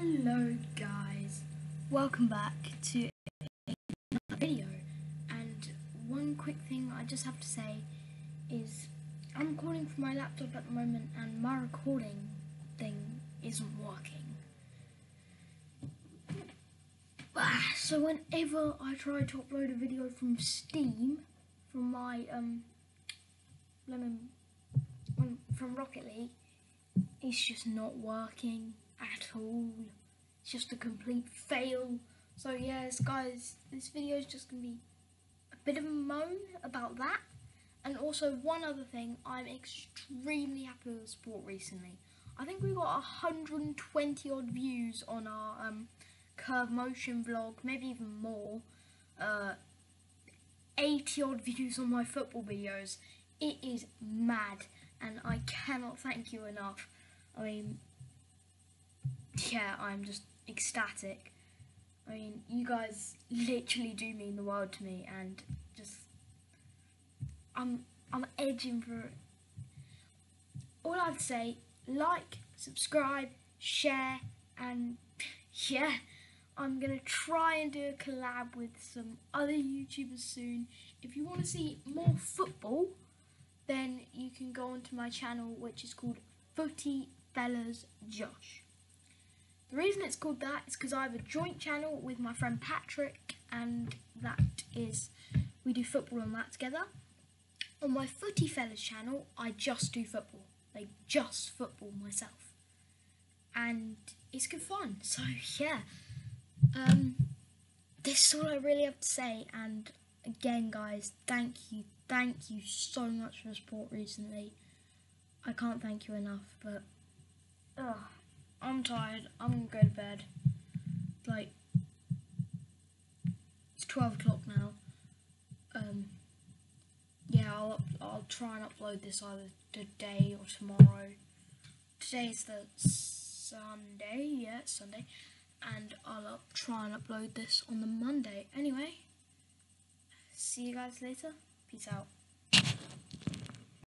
Hello guys, welcome back to another video. And one quick thing I just have to say is I'm recording from my laptop at the moment and my recording thing isn't working. Ah, So whenever I try to upload a video from Steam, from my um, lemon, um, from Rocket League, it's just not working at all. It's just a complete fail. So yes, guys, this video is just gonna be a bit of a moan about that. And also one other thing, I'm extremely happy with the sport recently. I think we got 120 odd views on our um, curve motion vlog, maybe even more. Uh, 80 odd views on my football videos. It is mad, and I cannot thank you enough. I mean, yeah, I'm just ecstatic. I mean, you guys literally do mean the world to me, and just I'm I'm edging for it. All I'd say, like, subscribe, share, and yeah, I'm gonna try and do a collab with some other YouTubers soon. If you want to see more football, then you can go onto my channel, which is called Footy Fellas Josh. The reason it's called that is because I have a joint channel with my friend Patrick, and that is we do football on that together. On my Footy Fellas channel, I just do football, like just football myself, and it's good fun. So yeah, um, this is all I really have to say. And again, guys, thank you, thank you so much for the support recently. I can't thank you enough, but ugh, I'm tired. I'm gonna go to bed. Like it's twelve o'clock now. Um, yeah, I'll I'll try and upload this either today or tomorrow. Today's the Sunday, yeah, Sunday, and I'll up, try and upload this on the Monday. Anyway, see you guys later. Peace out.